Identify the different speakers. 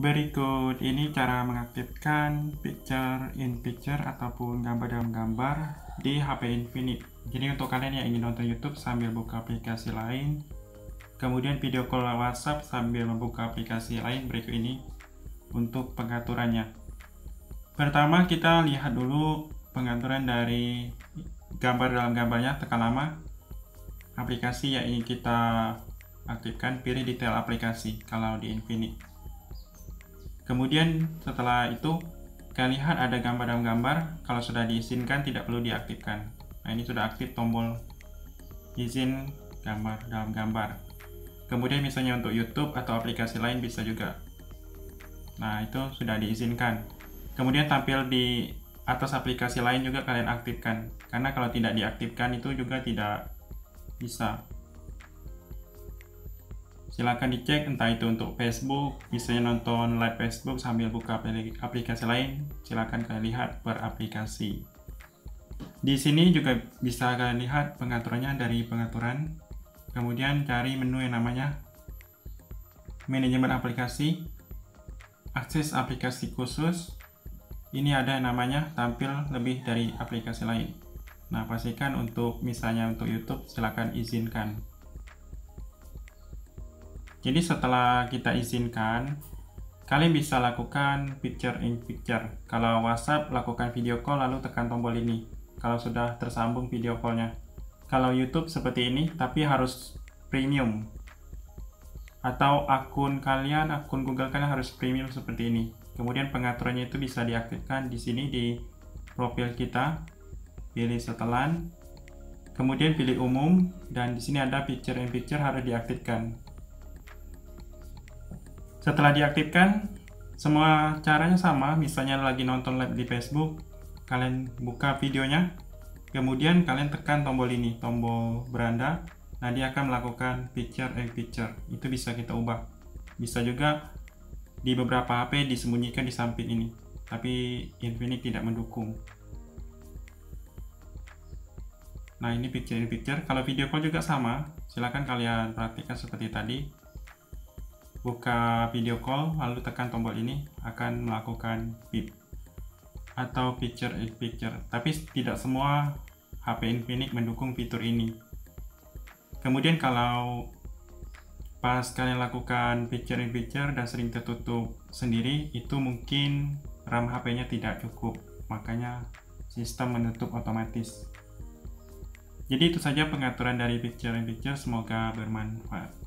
Speaker 1: Berikut ini cara mengaktifkan picture in picture ataupun gambar dalam gambar di HP Infinite. Jadi untuk kalian yang ingin nonton YouTube sambil buka aplikasi lain, kemudian video call WhatsApp sambil membuka aplikasi lain berikut ini untuk pengaturannya. Pertama kita lihat dulu pengaturan dari gambar dalam gambarnya tekan lama aplikasi yang ingin kita aktifkan pilih detail aplikasi kalau di Infinite Kemudian setelah itu, kalian lihat ada gambar dalam gambar, kalau sudah diizinkan tidak perlu diaktifkan. Nah ini sudah aktif tombol izin gambar dalam gambar. Kemudian misalnya untuk YouTube atau aplikasi lain bisa juga. Nah itu sudah diizinkan. Kemudian tampil di atas aplikasi lain juga kalian aktifkan. Karena kalau tidak diaktifkan itu juga tidak bisa silahkan dicek entah itu untuk Facebook. Misalnya nonton live Facebook sambil buka aplikasi lain silahkan kalian lihat per aplikasi. Di sini juga bisa kalian lihat pengaturannya dari pengaturan. Kemudian cari menu yang namanya manajemen aplikasi akses aplikasi khusus. Ini ada yang namanya tampil lebih dari aplikasi lain. Nah pastikan untuk misalnya untuk YouTube silahkan izinkan jadi setelah kita izinkan, kalian bisa lakukan picture in picture. Kalau WhatsApp, lakukan video call lalu tekan tombol ini. Kalau sudah tersambung video callnya. Kalau YouTube seperti ini, tapi harus premium. Atau akun kalian, akun Google kalian harus premium seperti ini. Kemudian pengaturannya itu bisa diaktifkan di sini di profil kita. Pilih setelan. Kemudian pilih umum dan di sini ada picture in picture harus diaktifkan. Setelah diaktifkan, semua caranya sama. Misalnya lagi nonton live di Facebook, kalian buka videonya, kemudian kalian tekan tombol ini, tombol beranda. Nah, dia akan melakukan picture in picture. Itu bisa kita ubah. Bisa juga di beberapa HP disembunyikan di samping ini. Tapi Infinix tidak mendukung. Nah, ini picture in picture. Kalau video call juga sama. Silahkan kalian praktikkan seperti tadi buka video call lalu tekan tombol ini akan melakukan bip atau picture in picture tapi tidak semua HP Infinix mendukung fitur ini. Kemudian kalau pas kalian lakukan picture in picture dan sering tertutup sendiri itu mungkin RAM HP nya tidak cukup. Makanya sistem menutup otomatis. Jadi itu saja pengaturan dari picture in picture semoga bermanfaat